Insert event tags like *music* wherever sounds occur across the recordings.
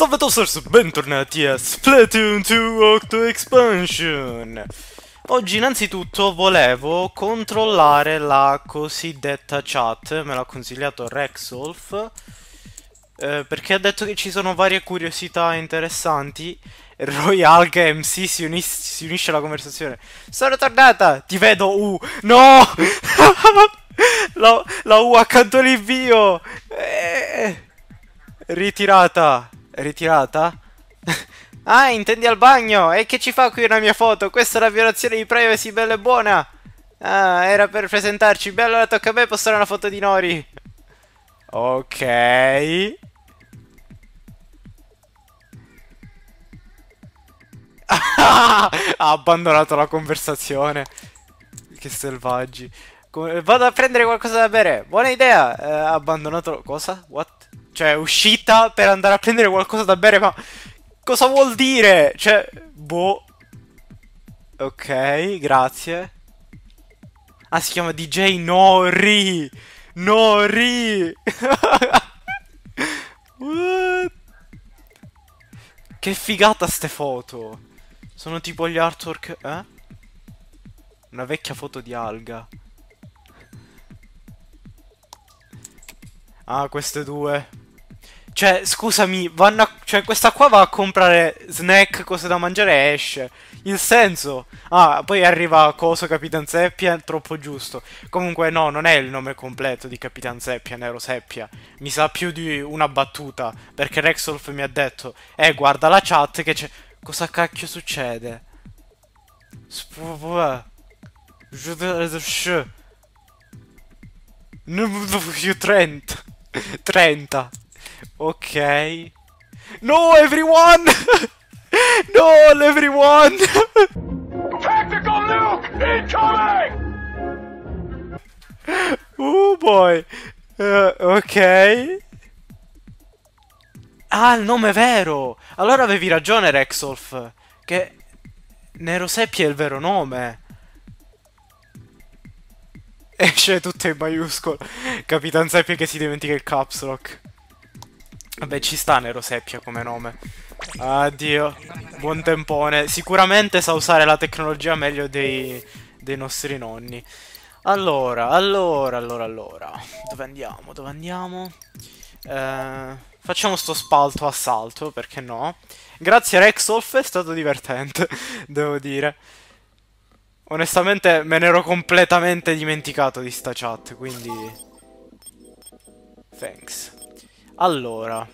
Salve Tossers, bentornati a Splatoon 2 Octo Expansion! Oggi innanzitutto volevo controllare la cosiddetta chat, me l'ha consigliato Rexolf, eh, perché ha detto che ci sono varie curiosità interessanti. Royal MC si, si unisce alla conversazione. Sono tornata! Ti vedo U! No! *laughs* la, la U accanto all'invio! Eh, ritirata! Ritirata? *laughs* ah, intendi al bagno? E che ci fa qui una mia foto? Questa è la violazione di privacy bella e buona! Ah, era per presentarci. Beh, allora tocca a me postare una foto di Nori. Ok. *laughs* ha abbandonato la conversazione. Che selvaggi. Vado a prendere qualcosa da bere. Buona idea. Eh, ha abbandonato... Cosa? What? Cioè, uscita per andare a prendere qualcosa da bere, ma... Cosa vuol dire? Cioè, boh... Ok, grazie. Ah, si chiama DJ Nori! Nori! *laughs* What? Che figata ste foto! Sono tipo gli artwork... Eh? Una vecchia foto di alga. Ah, queste due. Cioè, scusami, vanno a... Cioè, questa qua va a comprare snack, cose da mangiare e esce. Il senso... Ah, poi arriva Coso Capitan Seppia, troppo giusto. Comunque, no, non è il nome completo di Capitan Seppia, Nero Seppia. Mi sa più di una battuta, perché Rexolf mi ha detto... Eh, guarda la chat che c'è... Cosa cacchio succede? Trent 30 *laughs* Ok. No everyone! *laughs* No everyone! *laughs* Tactical nuke incoming! Oh boy. Uh, Ok. Ah, il nome è vero! Allora avevi ragione, Rexolf. Che Nero Seppia è il vero nome. Esce tutto in maiuscolo. Capitan Seppia che si dimentica il caps lock. Vabbè, ci sta Nero Seppia come nome. Addio. Buon tempone. Sicuramente sa usare la tecnologia meglio dei, dei nostri nonni. Allora, allora, allora, allora. Dove andiamo? Dove andiamo? Eh... Facciamo sto spalto assalto, perché no? Grazie Rexolf, è stato divertente, *laughs* devo dire. Onestamente me ne ero completamente dimenticato di sta chat, quindi... Thanks. Allora...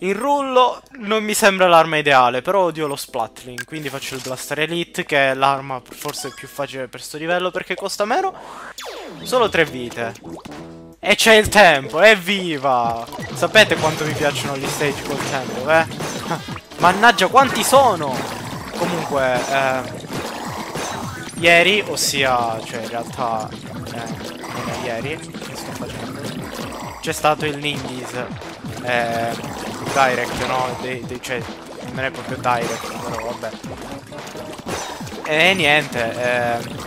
Il rullo non mi sembra l'arma ideale, però odio lo Splatling, quindi faccio il Blaster Elite, che è l'arma forse più facile per sto livello, perché costa meno. Solo tre vite. E c'è il tempo, evviva! Sapete quanto mi piacciono gli stage col tempo, eh? *laughs* Mannaggia, quanti sono! Comunque, eh, ieri, ossia, cioè in realtà, eh, non è ieri, che sto facendo? C'è stato il Nindies, eh, direct, no? De, de, cioè, non è proprio direct, però vabbè. E niente, eh...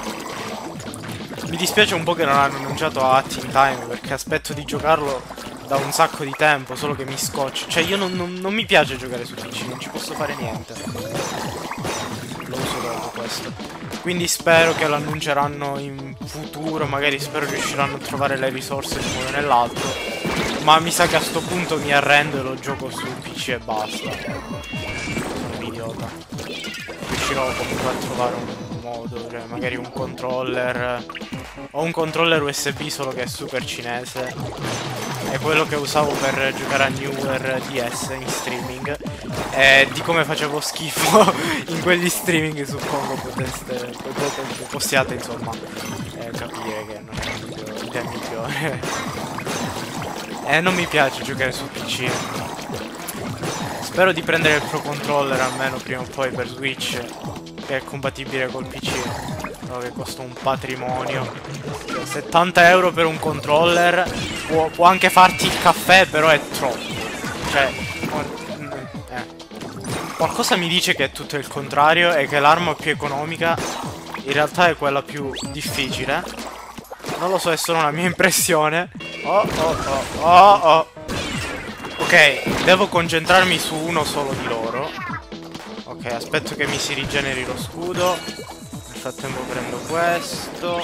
Mi dispiace un po' che non hanno annunciato Hat in Time perché aspetto di giocarlo da un sacco di tempo, solo che mi scoccio. Cioè io non, non, non mi piace giocare su PC, non ci posso fare niente. Questo. Quindi spero che lo annunceranno in futuro, magari spero riusciranno a trovare le risorse in un modo o nell'altro. Ma mi sa che a sto punto mi arrendo e lo gioco su PC e basta. Sono un idiota. Riuscirò comunque a trovare un modo, cioè magari un controller ho un controller USB solo che è super cinese È quello che usavo per giocare a Newer DS in streaming E di come facevo schifo *laughs* in quegli streaming suppongo poteste, possiate insomma eh, capire che non è l'idea migliore E *laughs* non mi piace giocare su PC Spero di prendere il Pro Controller almeno prima o poi per Switch Che è compatibile col PC che costa un patrimonio. 70 euro per un controller può, può, anche farti il caffè però è troppo. Cioè eh. Qualcosa mi dice che è tutto il contrario e che l'arma più economica in realtà è quella più difficile non lo so è solo una mia impressione oh oh oh oh oh Ok, devo concentrarmi su uno solo di loro. Ok, aspetto che mi si rigeneri lo scudo. Nel frattempo prendo questo.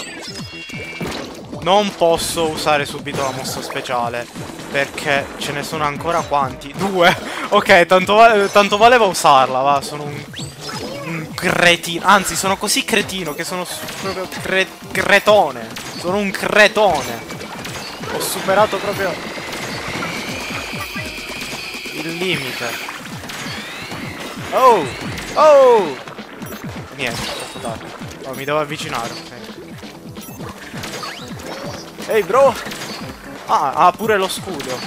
Non posso usare subito la mossa speciale. Perché ce ne sono ancora quanti? Due! *laughs* Ok, tanto, va tanto valeva usarla, va. Sono un, un cretino. Anzi, sono così cretino che sono proprio cre cretone. Sono un cretone. Ho superato proprio il limite. Oh! Oh! Niente, troppo tardi. Oh, mi devo avvicinare. Ehi, hey, bro! Ah, ha pure lo scudo.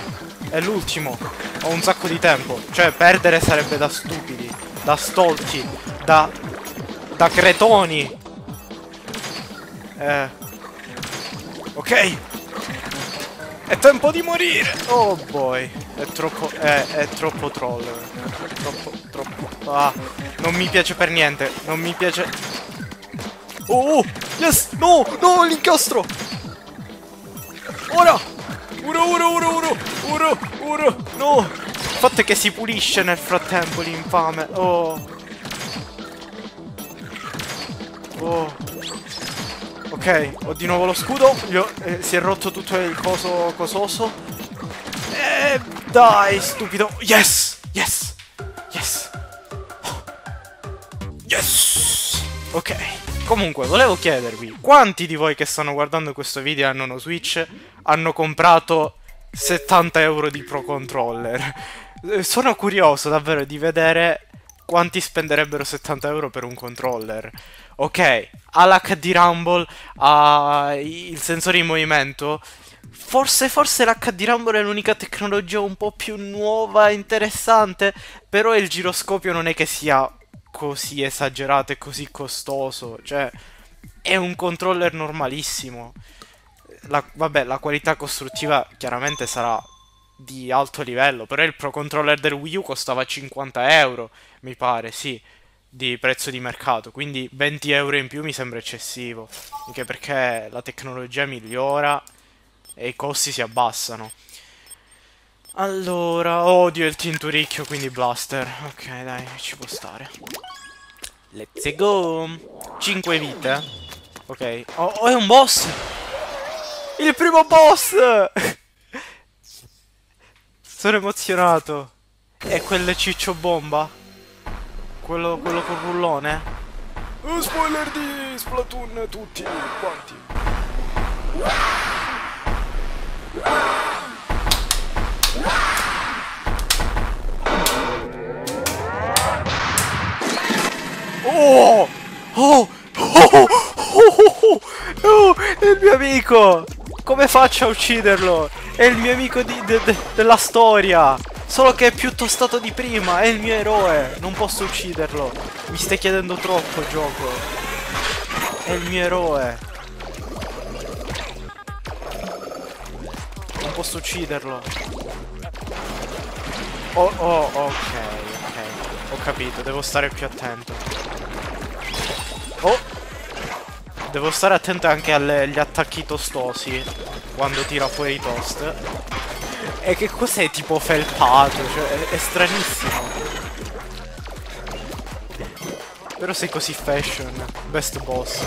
È l'ultimo. Ho un sacco di tempo. Cioè, perdere sarebbe da stupidi. Da stolti. Da... Da cretoni. Eh... Ok. È tempo di morire. Oh boy. È troppo... È, è troppo troll. Troppo... Troppo... Ah. Non mi piace per niente. Non mi piace... Oh, oh! Yes! No! No! L'inchiostro! Ora! Uro, uro, uro, uro, uro, uro, no! Il fatto è che si pulisce nel frattempo l'infame. Oh. Oh. Ok, ho di nuovo lo scudo. Ho, eh, si è rotto tutto il coso cososo. Eh, dai, stupido. Yes! Yes! Yes! Yes! Ok. Comunque, volevo chiedervi, quanti di voi che stanno guardando questo video hanno uno Switch hanno comprato 70 euro di Pro Controller? Eh, sono curioso davvero di vedere quanti spenderebbero 70 euro per un controller. Ok, ha l'HD Rumble, ha il sensore in movimento. Forse, forse l'HD Rumble è l'unica tecnologia un po' più nuova e interessante, però il giroscopio non è che sia così esagerato e così costoso. Cioè, è un controller normalissimo. La, vabbè, la qualità costruttiva chiaramente sarà di alto livello, però il Pro Controller del Wii U costava 50 euro, mi pare, sì, di prezzo di mercato, quindi 20 euro in più mi sembra eccessivo, anche perché la tecnologia migliora e i costi si abbassano. Allora, odio il tinturicchio, quindi blaster. Ok, dai, ci può stare. Let's go. 5 vite. Ok. Oh, oh, è un boss! Il primo boss! *laughs* Sono emozionato. È quel ciccio bomba? Quello, quello col rullone? Oh, spoiler di Splatoon tutti quanti. Oh! Oh! Oh! Oh! Oh! oh! È il mio amico! Come faccio a ucciderlo? È il mio amico di, de, de, della storia! Solo che è più tostato di prima, è il mio eroe! Non posso ucciderlo! Mi stai chiedendo troppo, gioco! È il mio eroe! Non posso ucciderlo! Oh, oh, ok, ok. Ho capito, devo stare più attento. Oh! Devo stare attento anche agli attacchi tostosi quando tira fuori i toast. E che cos'è tipo felpato? Cioè, è, è stranissimo. Però sei così fashion. Best boss.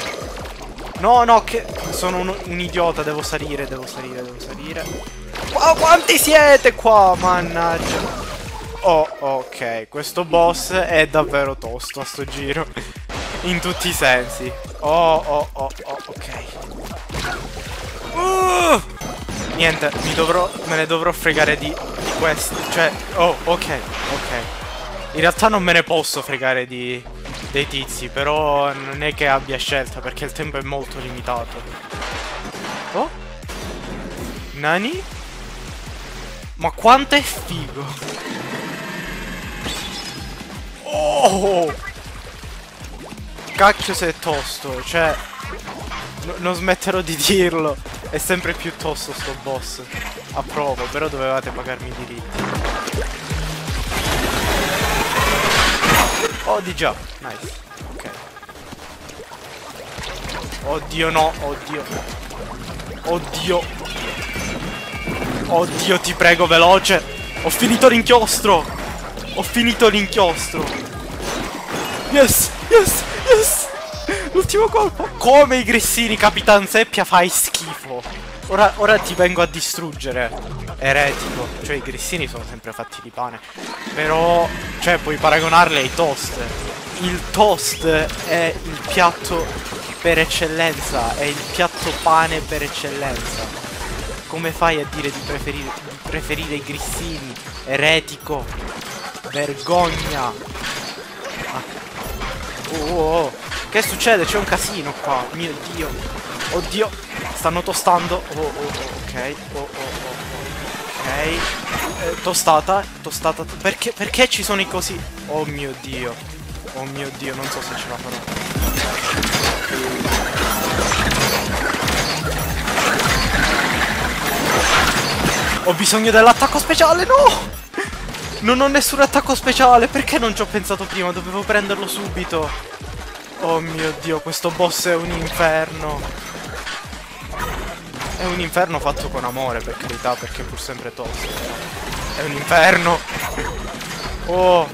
No, no, che... Sono un, un idiota, devo salire, devo salire, devo salire. Wow, quanti siete qua, mannaggia. Oh, ok, questo boss è davvero tosto a sto giro. In tutti i sensi. Oh, oh, oh, oh, ok. Uh! Niente, mi dovrò, me ne dovrò fregare di, di questi. Cioè, oh, ok, ok. In realtà non me ne posso fregare di, dei tizi, però non è che abbia scelta, perché il tempo è molto limitato. Oh? Nani? Ma quanto è figo! Oh! Cacchio se è tosto, cioè... non smetterò di dirlo. È sempre più tosto sto boss. Approvo, però dovevate pagarmi i diritti. Oh, di già. Nice. Ok. Oddio, no. Oddio. Oddio. Oddio, ti prego, veloce. Ho finito l'inchiostro! Ho finito l'inchiostro! Yes! Yes! Yes! L'ultimo colpo! Come i grissini, Capitan Seppia, fai schifo! Ora, ora ti vengo a distruggere. Eretico. Cioè, i grissini sono sempre fatti di pane. Però, cioè, puoi paragonarli ai toast. Il toast è il piatto per eccellenza. È il piatto pane per eccellenza. Come fai a dire di preferire, di preferire i grissini? Eretico. Vergogna. Oh, oh, oh. Che succede? C'è un casino qua. Mio Dio. Oddio. Stanno tostando. Oh, oh, oh. Ok. Oh, oh, oh. Ok. Eh, tostata. Tostata. Perché, perché ci sono i cosi? Oh mio Dio. Oh mio Dio. Non so se ce la farò. Ho bisogno dell'attacco speciale, no! Non ho nessun attacco speciale, perché non ci ho pensato prima? Dovevo prenderlo subito. Oh mio Dio, questo boss è un inferno. È un inferno fatto con amore, per carità, perché è pur sempre tosto. È un inferno. Oh.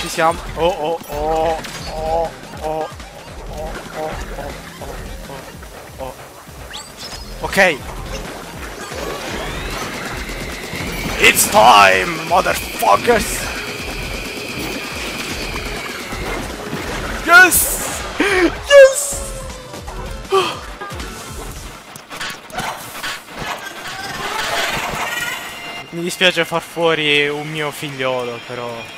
Ci siamo. Oh, oh, oh. Oh, oh. Oh, oh, oh, oh, oh. Ok. It's time, motherfuckers! Yes! Yes! Mi dispiace far fuori un mio figliolo, però...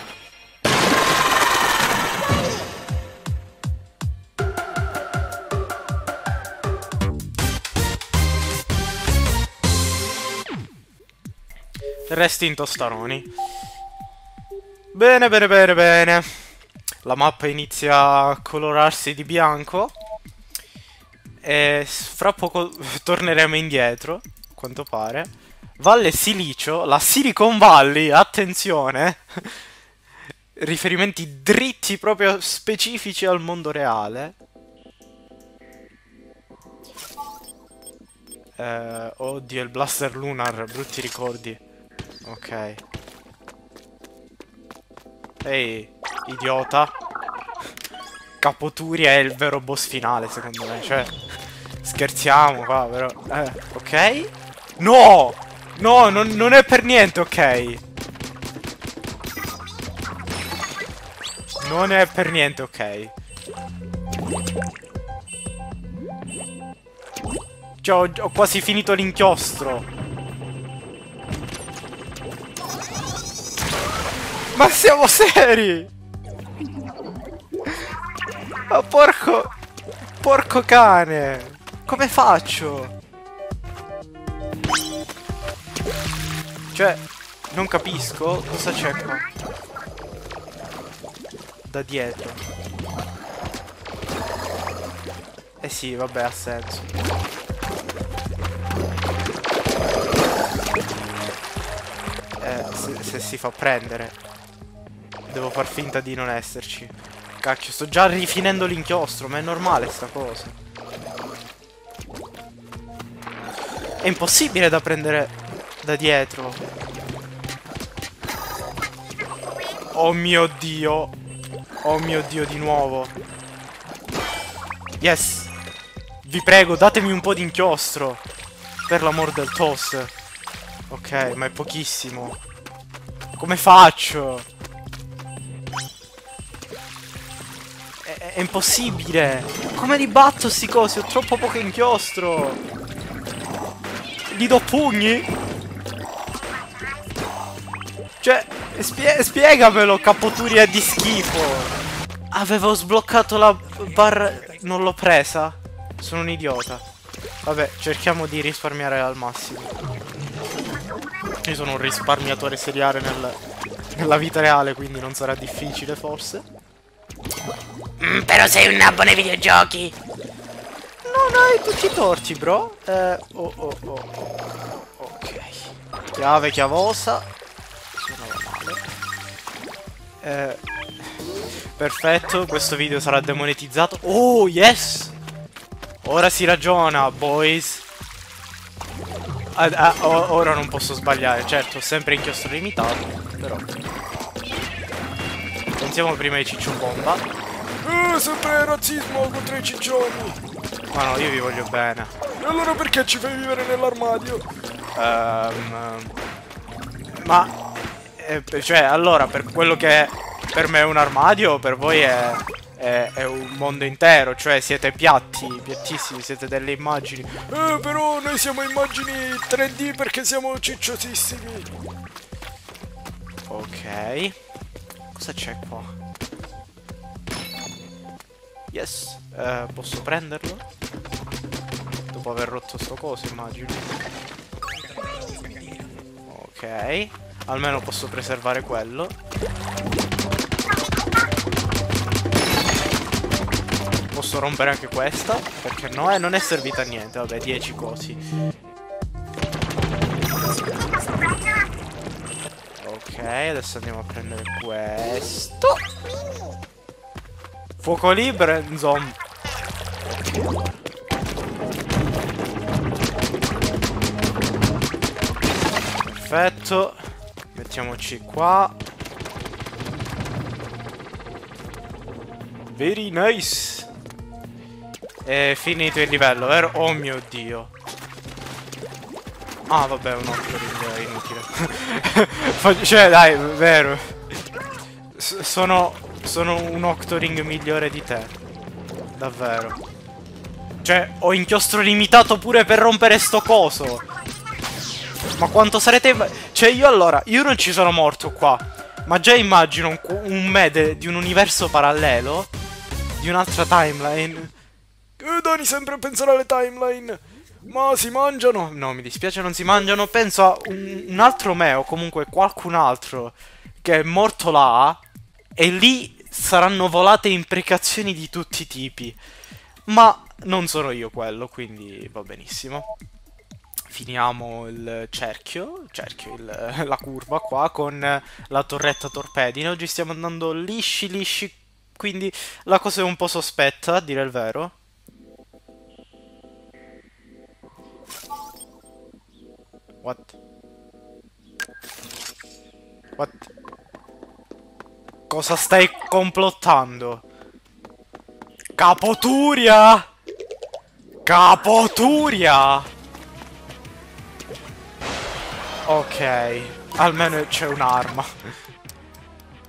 Resti in tostaroni. Bene, bene, bene, bene. La mappa inizia a colorarsi di bianco. E fra poco *laughs* torneremo indietro, a quanto pare. Valle Silicio, la Silicon Valley, attenzione. *laughs* Riferimenti dritti proprio specifici al mondo reale. Eh, oddio, il Blaster Lunar, brutti ricordi. Ok. Ehi, idiota. Capoturia è il vero boss finale, secondo me. Cioè, scherziamo qua, però. Eh, ok. No! No, non, non è per niente ok. Non è per niente ok. Cioè, ho, ho quasi finito l'inchiostro. Ma siamo seri! Ma porco... Porco cane! Come faccio? Cioè, non capisco cosa c'è qua. Da dietro. Eh sì, vabbè, ha senso. Eh, se, se si fa prendere. Devo far finta di non esserci. Cacchio, sto già rifinendo l'inchiostro, ma è normale sta cosa. È impossibile da prendere da dietro. Oh mio Dio. Oh mio Dio, di nuovo. Yes. Vi prego, datemi un po' di inchiostro. Per l'amor del toss. Ok, ma è pochissimo. Come faccio? È, impossibile. Come li batto sti cosi? Ho troppo poco inchiostro. Gli do pugni? Cioè, spie spiegamelo, capoturia di schifo. Avevo sbloccato la barra... Non l'ho presa? Sono un idiota. Vabbè, cerchiamo di risparmiare al massimo. Io sono un risparmiatore seriale nel, nella vita reale, quindi non sarà difficile forse. Mm, però sei un nabbo nei videogiochi. Non hai tutti torti, bro. Eh, oh, oh, oh, oh. Ok. Chiave chiavosa. Suonava male. Eh, perfetto, questo video sarà demonetizzato. Oh, yes! Ora si ragiona, boys. Ah, ah, ora non posso sbagliare, certo, sempre inchiostro limitato, però. Pensiamo prima ai ciccio bomba. Eh, sempre razzismo contro i ciccioni. Ma no, io vi voglio bene. E allora perché ci fai vivere nell'armadio? Ehm, ma eh, cioè, allora, per quello che per me è un armadio, per voi è, è- è un mondo intero. Cioè, siete piatti, piattissimi, siete delle immagini. Eh, però noi siamo immagini 3D perché siamo cicciosissimi. Ok. Cosa c'è qua? Yes. Eh, posso prenderlo? Dopo aver rotto sto coso, immagino. Ok. Almeno posso preservare quello. Posso rompere anche questa, perché no? E non è servita a niente, vabbè, 10 cosi. Adesso andiamo a prendere questo. Fuoco libero e zombie. Perfetto. Mettiamoci qua. Very nice. È finito il livello, vero? Oh mio dio. Ah, vabbè, un occhio è inutile. *laughs* Cioè, dai, vero. S- sono, sono un Octoring migliore di te. Davvero. Cioè, ho inchiostro limitato pure per rompere sto coso. Ma quanto sarete... Cioè, io allora, io non ci sono morto qua. Ma già immagino un, un me di un universo parallelo. Di un'altra timeline. Eh, Dani sempre a pensare alle timeline. Ma si mangiano? No, mi dispiace, non si mangiano. Penso a un, un altro me o comunque qualcun altro che è morto là. E lì saranno volate imprecazioni di tutti i tipi. Ma non sono io quello, quindi va benissimo. Finiamo il cerchio, cerchio il- la curva qua con la torretta torpedine. Oggi stiamo andando lisci lisci, quindi la cosa è un po' sospetta, a dire il vero. What? What? Cosa stai complottando? Capoturia! Capoturia! Ok, almeno c'è un'arma.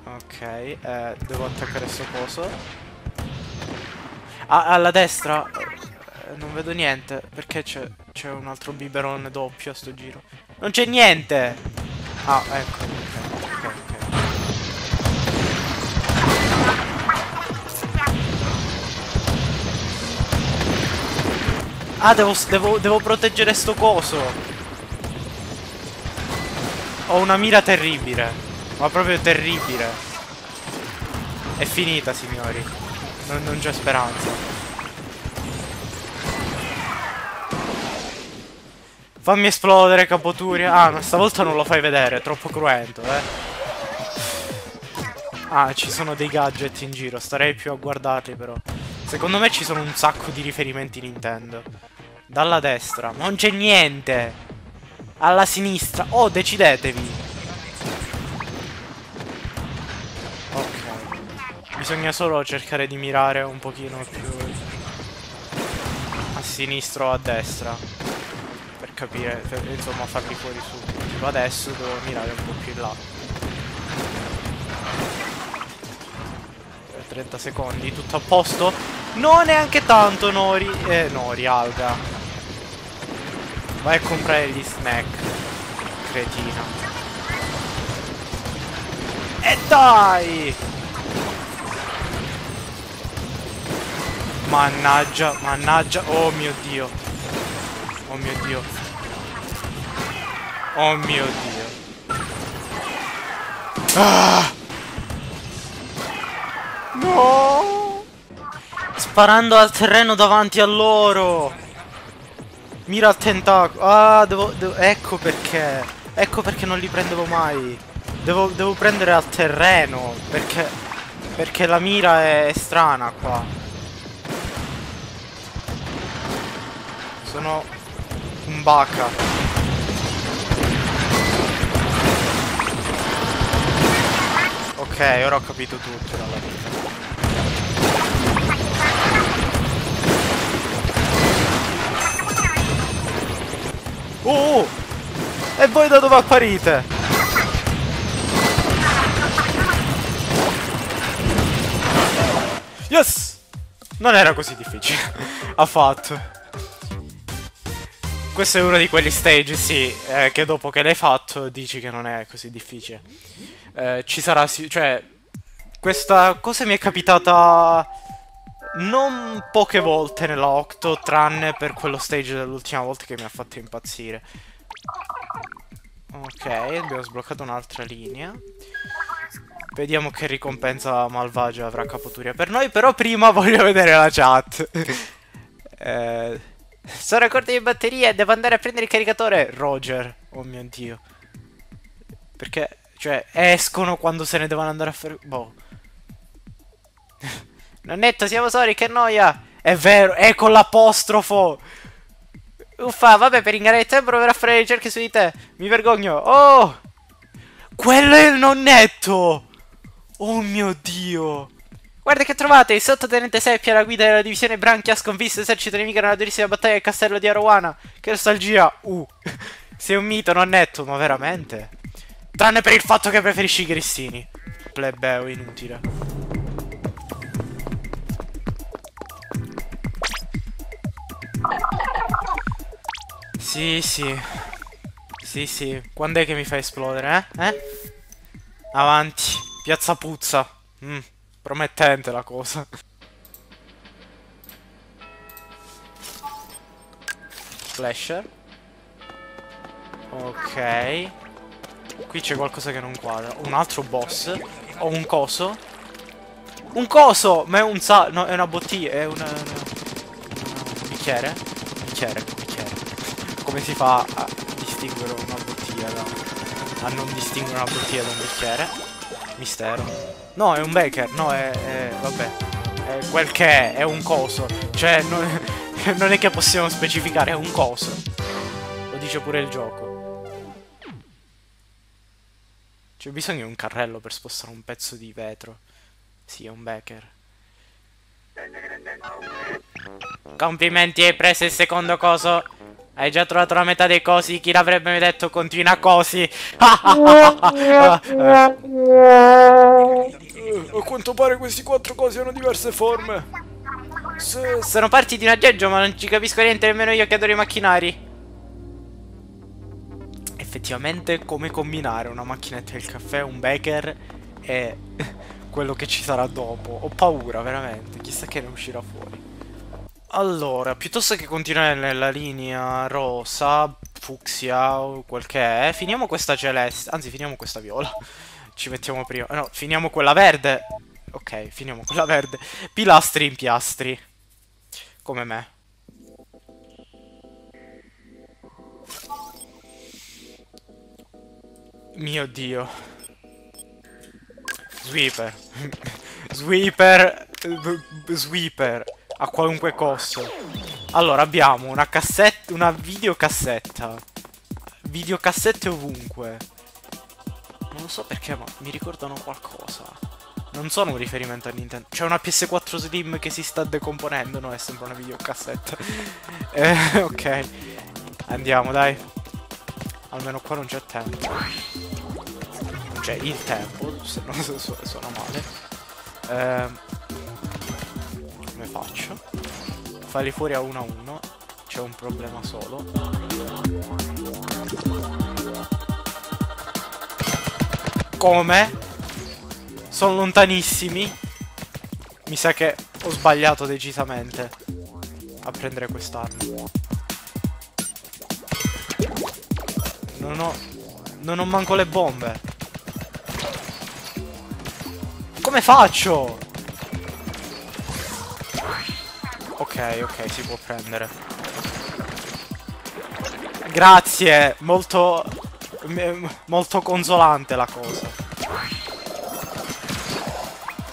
Ok, eh, devo attaccare sto coso. Ah, alla destra. eh, non vedo niente. Perché c'è c'è un altro biberon doppio a sto giro? Non c'è niente! Ah, ecco. Ah, devo, devo, devo proteggere sto coso. Ho una mira terribile. Ma proprio terribile. È finita, signori. Non, non c'è speranza. Fammi esplodere, Capoturia. Ah, ma stavolta non lo fai vedere, è troppo cruento, eh. Ah, ci sono dei gadget in giro, starei più a guardarli però. Secondo me ci sono un sacco di riferimenti Nintendo. Dalla destra, non c'è niente. Alla sinistra. Oh, decidetevi. Ok. Bisogna solo cercare di mirare un pochino più a sinistra o a destra. Capire, per, insomma, farli fuori su. Tipo adesso devo mirare un po' più in là. Per 30 secondi, tutto a posto? No, neanche tanto, Nori. Eh, Nori, Alga. Vai a comprare gli snack, cretina. E dai! Mannaggia, mannaggia. Oh mio dio. Oh mio dio. Oh mio dio. Ah! No! Sparando al terreno davanti a loro. Mira al tentacolo. Ah, devo, devo- Ecco perché. Ecco perché non li prendevo mai. Devo, devo prendere al terreno. Perché. Perché la mira è strana qua. Sono un bacca. Ok, ora ho capito tutto dalla vita. Oh! E voi da dove apparite? Yes! Non era così difficile. *laughs* Affatto. Questo è uno di quegli stage, sì, eh, che dopo che l'hai fatto dici che non è così difficile. Eh, ci sarà, cioè, questa cosa mi è capitata non poche volte nella Octo, tranne per quello stage dell'ultima volta che mi ha fatto impazzire. Ok, abbiamo sbloccato un'altra linea. Vediamo che ricompensa malvagia avrà Capoturia per noi, però prima *laughs* voglio vedere la chat. *laughs* eh... Sono corto di batteria, devo andare a prendere il caricatore. Roger, oh mio dio. Perché, cioè, escono quando se ne devono andare a fare... Boh. *laughs* Nonnetto, siamo soli, che noia. È vero, è con l'apostrofo. Uffa, vabbè, per ingannare il tempo proverò a fare ricerche su di te. Mi vergogno. Oh! Quello è il nonnetto! Oh mio dio! Guarda che trovate, il sottotenente Seppia, la guida della divisione Branchia, ha sconfitto l'esercito nemico nella durissima battaglia del castello di Arowana. Che nostalgia! Uh! *laughs* Sei un mito, nonnetto, ma veramente? Tranne per il fatto che preferisci i grissini. Plebeo inutile. Sì, sì. Sì, sì. Quando è che mi fai esplodere, eh? Eh? Avanti. Piazza puzza. Mm, promettente la cosa. Flasher. Ok. Qui c'è qualcosa che non quadra. Un altro boss. Ho un coso. Un coso! Ma è un sa... No, è una bottiglia. È una... una- Un bicchiere? Bicchiere, bicchiere. Come si fa a distinguere una bottiglia da... A non distinguere una bottiglia da un bicchiere? Mistero. No, è un becker. No, è... è- vabbè. È quel che è. È un coso. Cioè, non, *laughs* non è che possiamo specificare. È un coso. Lo dice pure il gioco. C'è bisogno di un carrello per spostare un pezzo di vetro. Sì, è un becker. Complimenti, hai preso il secondo coso. Hai già trovato la metà dei cosi. Chi l'avrebbe detto continua cosi? Eh, *laughs* a quanto pare questi quattro cosi hanno diverse forme. Sono parti di un aggeggio, ma non ci capisco niente nemmeno io che adoro i macchinari. Effettivamente, come combinare una macchinetta del caffè, un becker e *laughs* quello che ci sarà dopo? Ho paura, veramente. Chissà che ne uscirà fuori. Allora, piuttosto che continuare nella linea rosa, fucsia o quel che è, finiamo questa celeste. Anzi, finiamo questa viola. Ci mettiamo prima. No, finiamo quella verde. Ok, finiamo quella verde. Pilastri in piastri. Come me. Mio dio. Sweeper. *laughs* Sweeper. eh, Sweeper. A qualunque costo. Allora, abbiamo una cassetta. Una videocassetta. Videocassette ovunque. Non so perché, ma mi ricordano qualcosa. Non sono un riferimento a Nintendo. C'è una PS4 Slim che si sta decomponendo. No, è sempre una videocassetta. *laughs* eh, ok. Andiamo, dai. Almeno qua non c'è tempo. Cioè, il tempo, se non su- su- suona male. Ehm, come faccio? Farli fuori a uno a uno. C'è un problema solo. Come? Sono lontanissimi. Mi sa che ho sbagliato decisamente a prendere quest'arma. Non ho... Non ho manco le bombe. Come faccio? Ok, ok, si può prendere. Grazie, molto... Molto consolante la cosa.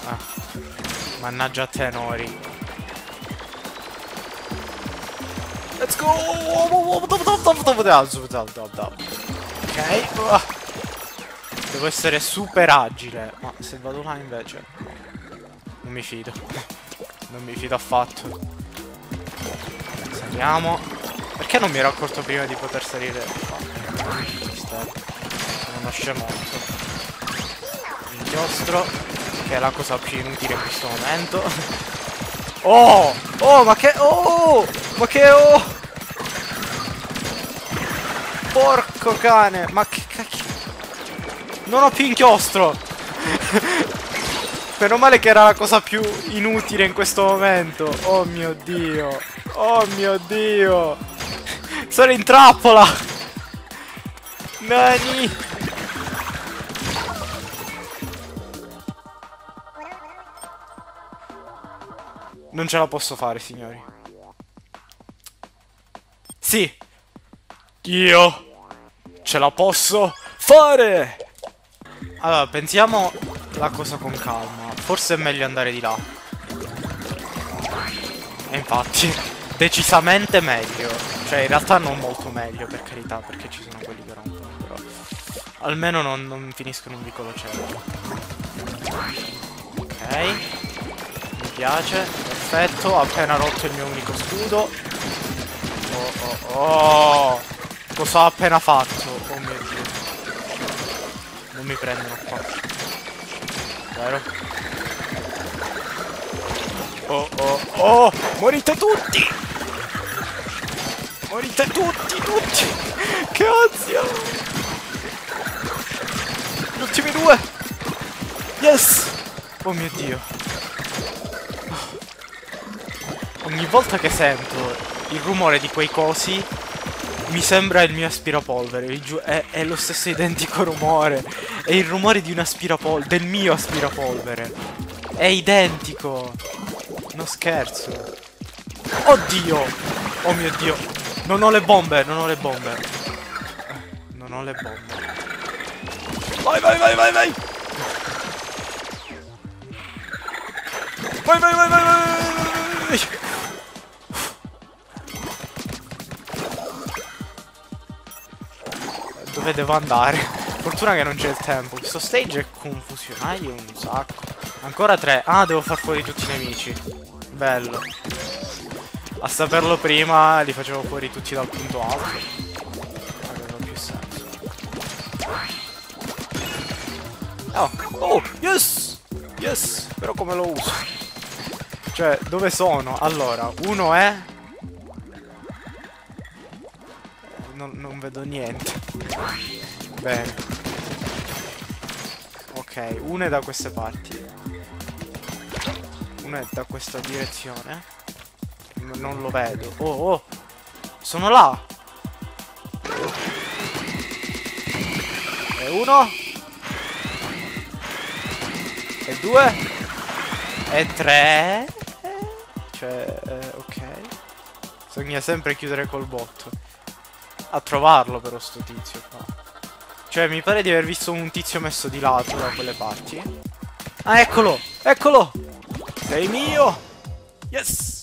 Ah. Mannaggia a te, Nori. Let's go! Ah. Devo essere super agile. Ma se vado là invece... Non mi fido. Non mi fido affatto. Saliamo. Perché non mi ero accorto prima di poter salire? Sono uno scemotto. Inchiostro. Che è la cosa più inutile in questo momento. Oh! Oh, ma che... Oh! Ma che... Oh! Porco cane! Ma che cacchio... Non ho più inchiostro! *laughs* Meno male che era la cosa più inutile in questo momento. Oh mio dio. Oh mio dio. Sono in trappola. Nani. Non ce la posso fare, signori. Sì. Io ce la posso fare. Allora, pensiamo la cosa con calma. Forse è meglio andare di là. E infatti, decisamente meglio. Cioè, in realtà non molto meglio, per carità, perché ci sono quelli che rompono, però... Almeno non, non finiscono in vicolo cielo. Ok. Mi piace. Perfetto, ho appena rotto il mio unico scudo. Oh, oh, oh. Cosa ho appena fatto? Oh mio Dio. Non mi prendono qua. Vero? Oh oh oh! Morite tutti! Morite tutti, tutti! Che ansia! Gli ultimi due! Yes! Oh mio Dio! Ogni volta che sento il rumore di quei cosi mi sembra il mio aspirapolvere, è, è, lo stesso identico rumore. È il rumore di un aspirapolvere, del mio aspirapolvere. È identico. Non scherzo. Oddio! Oh mio Dio! Non ho le bombe, non ho le bombe. Non ho le bombe. Vai, vai, vai, vai, vai! Vai, vai, vai, vai, vai! Dove devo andare. Fortuna che non c'è il tempo. Questo stage è confusionario un sacco. Ancora tre. Ah, devo far fuori tutti i nemici. Bello. A saperlo prima li facevo fuori tutti dal punto alto. Oh, oh, yes! Yes! Però come lo uso? Cioè, dove sono? Allora, uno è... Non, non vedo niente. Bene. Ok, uno è da queste parti. Uno è da questa direzione. N non lo vedo. Oh, oh! Sono là! E uno. E due. E tre. Cioè, eh, ok. Bisogna sempre chiudere col botto a trovarlo però sto tizio qua. Cioè mi pare di aver visto un tizio messo di lato da quelle parti. Ah eccolo! Eccolo! Sei mio! Yes!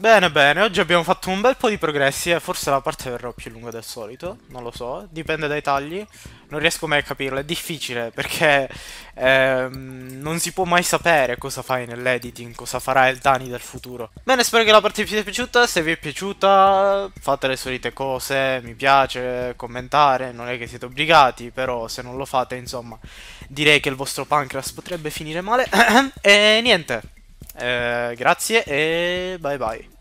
Bene, bene, oggi abbiamo fatto un bel po' di progressi e forse la parte verrà più lunga del solito, non lo so, dipende dai tagli, non riesco mai a capirlo, è difficile perché ehm, non si può mai sapere cosa fai nell'editing, cosa farà il Dani del futuro. Bene, spero che la parte vi sia piaciuta, se vi è piaciuta fate le solite cose, mi piace, commentare, non è che siete obbligati, però se non lo fate, insomma, direi che il vostro pancreas potrebbe finire male, *coughs* e niente. Eh, grazie e bye bye.